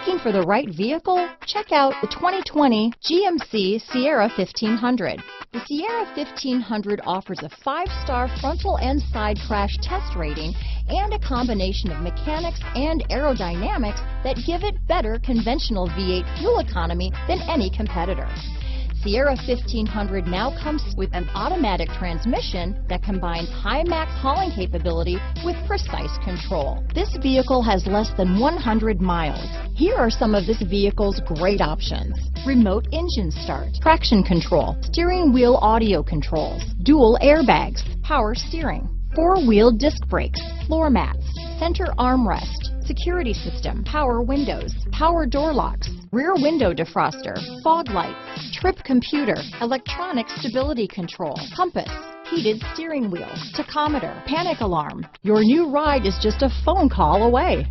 Looking for the right vehicle? Check out the 2020 GMC Sierra 1500. The Sierra 1500 offers a five-star frontal and side crash test rating and a combination of mechanics and aerodynamics that give it better conventional V8 fuel economy than any competitor. Sierra 1500 now comes with an automatic transmission that combines high max hauling capability with precise control. This vehicle has less than 100 miles. Here are some of this vehicle's great options. Remote engine start, traction control, steering wheel audio controls, dual airbags, power steering, four-wheel disc brakes, floor mats, center armrest, security system, power windows, power door locks, rear window defroster, fog lights, trip computer, electronic stability control, compass, heated steering wheel, tachometer, panic alarm. Your new ride is just a phone call away.